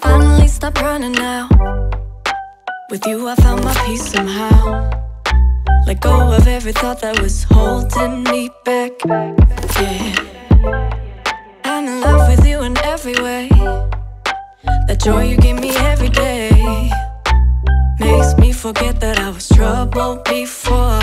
finally stopped running now. With you, I found my peace somehow. Let go of every thought that was holding me back. Yeah. I'm in love with you in every way. The joy you give me every day makes me forget that I was troubled before.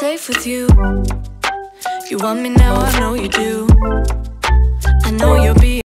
Safe with you. You want me now, I know you do. I know you'll be.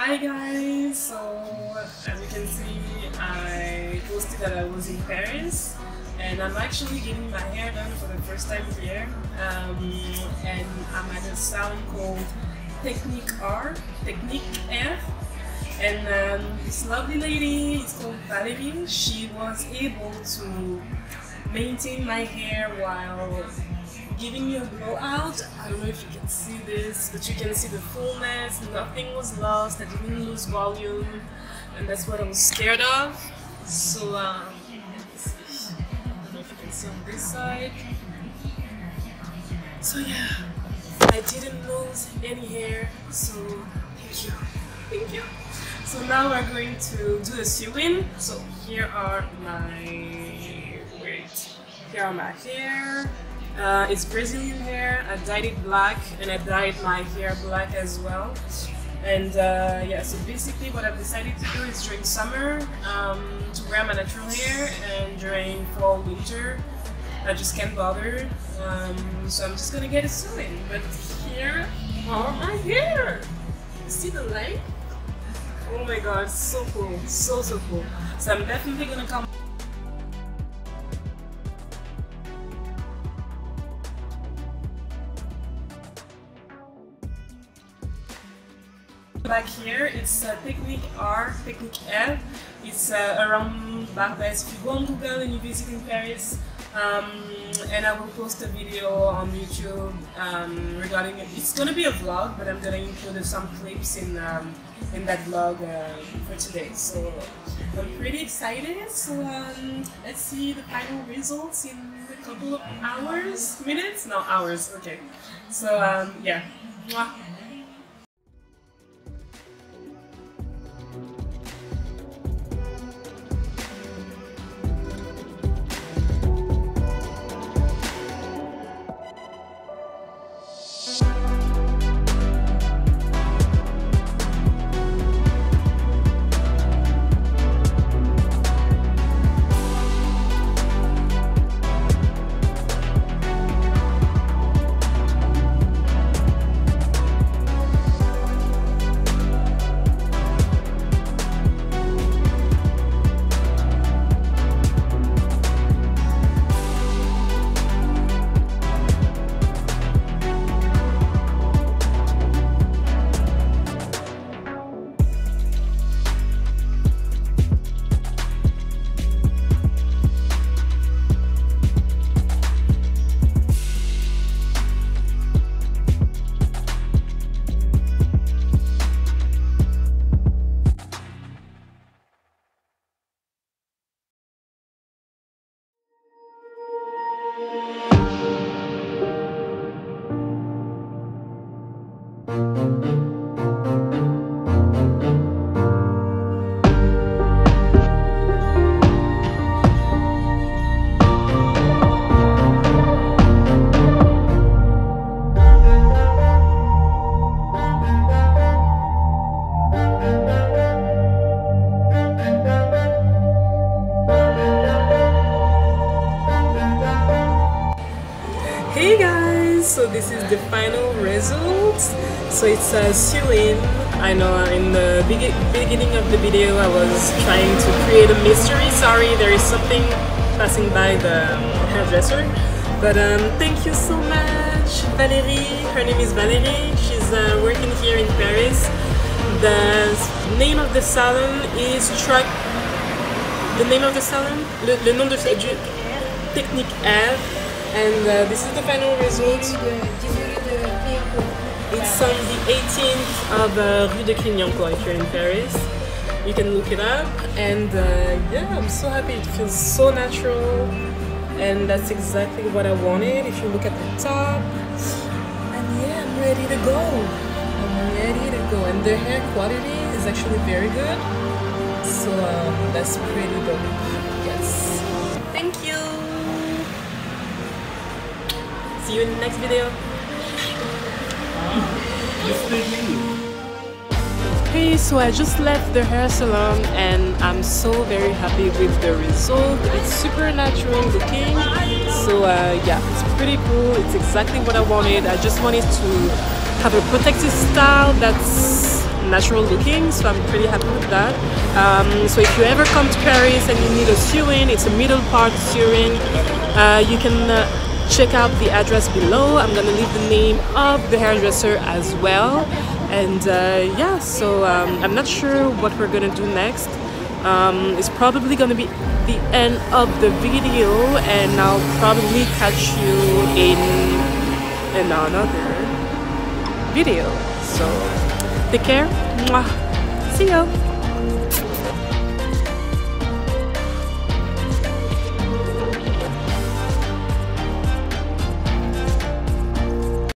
Hi guys! So as you can see, I posted that I was in Paris and I'm actually getting my hair done for the first time here. Um, and I'm at a salon called Technics R, Technique F. And um, this lovely lady, is called Valerie, she was able to maintain my hair while giving me a blowout. I don't know if you can see this, but you can see the fullness. Nothing was lost. I didn't lose volume, and that's what I was scared of. So, um. I don't know if you can see on this side. So yeah, I didn't lose any hair. So thank you, thank you. So now we're going to do the sewing. So here are my wait. Here are my hair. Uh, it's Brazilian hair. I dyed it black and I dyed my hair black as well. And uh, yeah, so basically what I've decided to do is during summer um, to wear my natural hair and during fall, winter, I just can't bother. Um, so I'm just gonna get it sewing. But here are my hair. You see the length? Oh my god, so cool, so so cool. So I'm definitely gonna come Back here, it's uh, Technics R, Technique L. It's uh, around Barbès. If you go on Google and you visit in Paris, um, and I will post a video on YouTube um, regarding it. It's gonna be a vlog, but I'm gonna include some clips in um, in that vlog uh, for today. So I'm pretty excited. So um, let's see the final results in a couple of hours, minutes? No, hours. Okay. So um, yeah. Mwah. So it's a sew-in I know in the beginning of the video I was trying to create a mystery. Sorry there is something passing by the hairdresser. But um, thank you so much Valérie. Her name is Valérie. She's uh, working here in Paris. The name of the salon is Truck the name of the salon? Le, le nom de Technics R. And uh, this is the final result. It's on the 18th of uh, Rue de Clignancourt if you're in Paris. You can look it up and uh, yeah, I'm so happy. It feels so natural and that's exactly what I wanted. If you look at the top and yeah, I'm ready to go. I'm ready to go and the hair quality is actually very good. So um, that's pretty dope. Yes. Thank you. See you in the next video. Hey, so I just left the hair salon and I'm so very happy with the result. It's super natural looking. So uh, yeah, it's pretty cool. It's exactly what I wanted. I just wanted to have a protective style that's natural looking so I'm pretty happy with that um, so if you ever come to Paris and you need a sew-in it's a middle part sew-in uh, you can uh, check out the address below. I'm gonna leave the name of the hairdresser as well. And uh, yeah so um, i'm not sure what we're gonna do next. Um, it's probably gonna be the end of the video and i'll probably catch you in another video. So take care. Mwah. see you